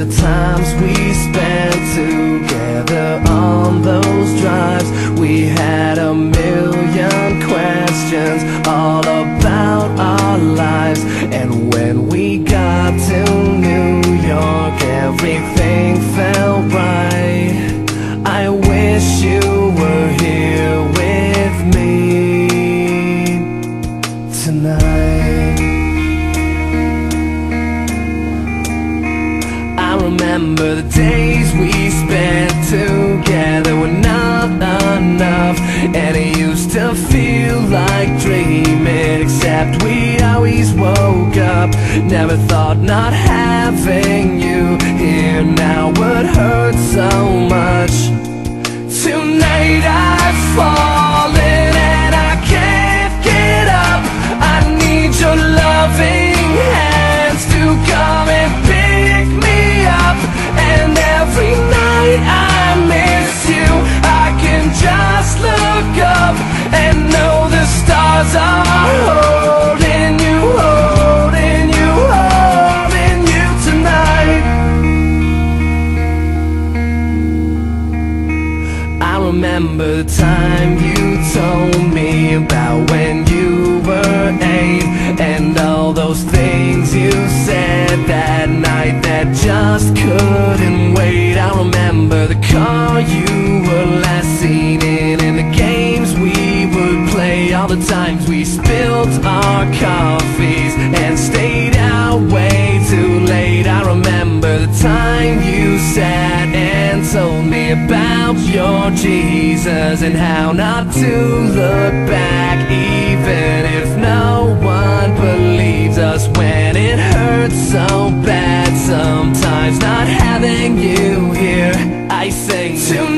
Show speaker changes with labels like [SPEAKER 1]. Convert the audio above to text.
[SPEAKER 1] the times we spent together on those drives We had a million remember the days we spent together were not enough. And it used to feel like dreaming Except we always woke up. Never thought not having you here now would hurt so much remember the time you told me about when you were eight And all those things you said that night that just couldn't wait. I remember the car you were last seen in And the games we would play All the times we spilled our coffees And stayed out way too late. I remember the time you sat and told me about your Jesus and how not to look back even if no one believes us when it hurts so bad sometimes not having you here I sing to.